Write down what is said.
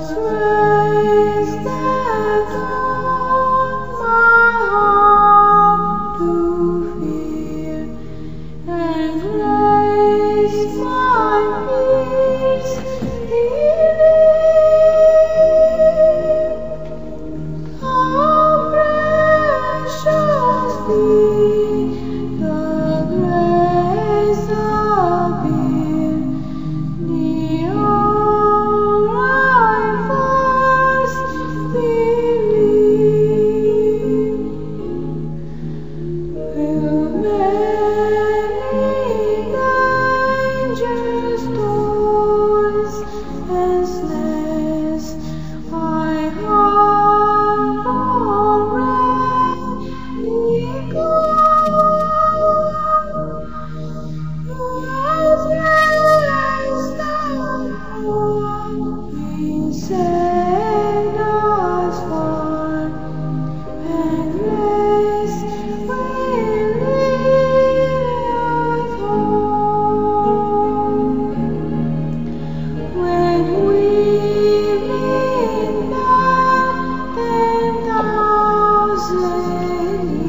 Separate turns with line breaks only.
smile. me.